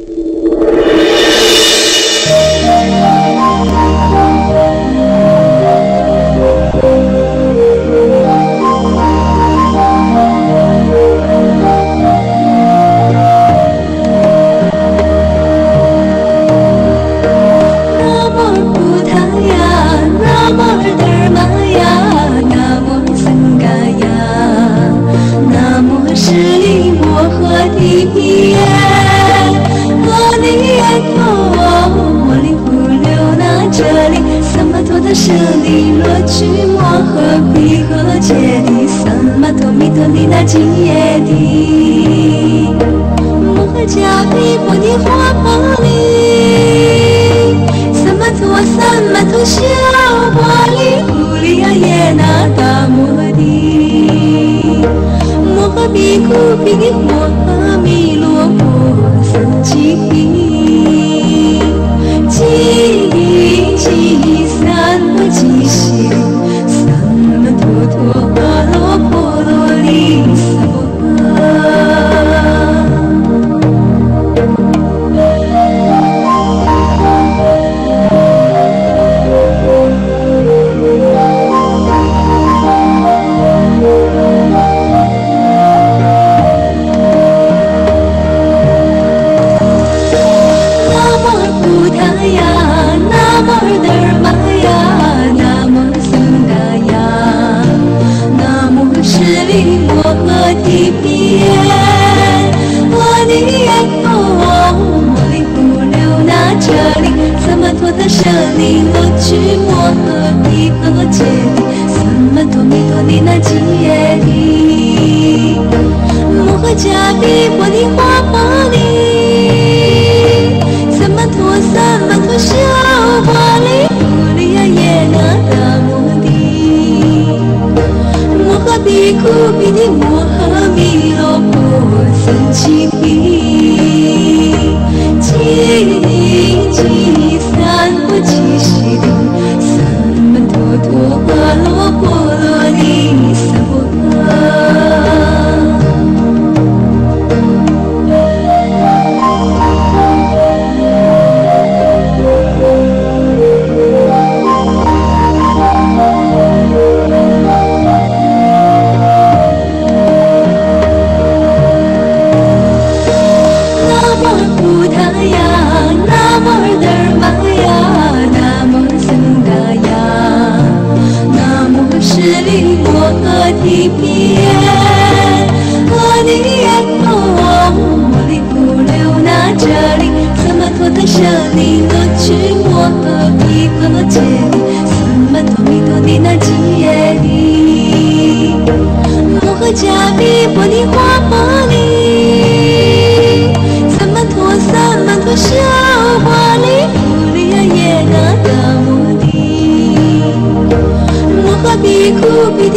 Música 舍利罗智摩诃毗诃揭谛，萨玛多弥陀利那金耶帝，摩诃迦毗婆尼花婆利，萨玛陀萨玛陀修婆利，利耶那达摩帝，摩诃毗毗诃。舍你我寂寞和你和解，三门陀弥陀你那吉耶尼，摩诃迦毗摩尼花玛尼，三门陀三门陀舍华利布利耶那达摩，摩诃毗摩诃弥，耶波尼耶哦哇哦摩尼留那遮里索玛托的舍尼去摩诃毗诃伽尼三曼陀毗陀尼那伽帝摩诃迦梨波帝波婆迩萨婆萨哆沙漠售利乌里雅那达摩帝摩诃比库比提